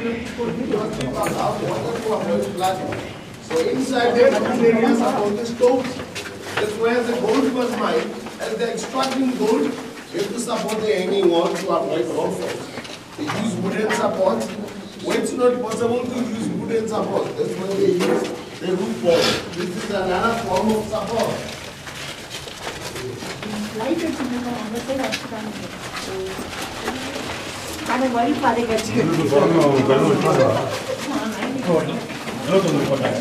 So inside there, different areas are called the stopes. That's where the gold was mined, and they're extracting gold if to support the hanging wall to avoid waterfalls. They use wooden supports. When it's not possible to use wooden supports, that's why they use the roof wall. This is another form of support. Light is on the பாதை கட்சி இருபத்தொன்று போட்டாங்க